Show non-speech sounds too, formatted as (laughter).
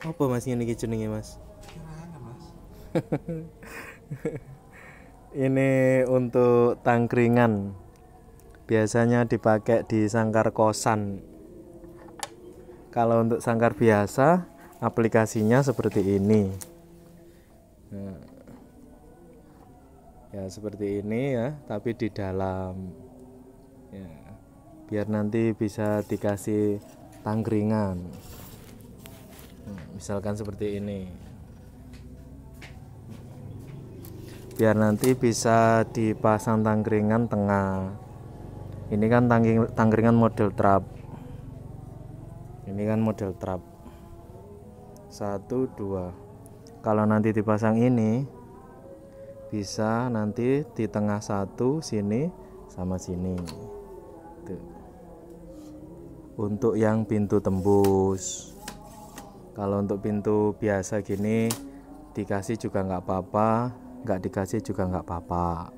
apa mas ini jenenge mas? Kirana mas. (laughs) ini untuk tangkringan. Biasanya dipakai di sangkar kosan. Kalau untuk sangkar biasa aplikasinya seperti ini. Nah. ya seperti ini ya tapi di dalam. Ya. Biar nanti bisa dikasih tangkringan misalkan seperti ini. Biar nanti bisa dipasang tangkringan tengah. Ini kan tangkringan model trap. Ini kan model trap. Satu dua. Kalau nanti dipasang ini bisa nanti di tengah satu sini sama sini. Tuh. untuk yang pintu tembus kalau untuk pintu biasa gini dikasih juga nggak apa-apa nggak dikasih juga nggak apa-apa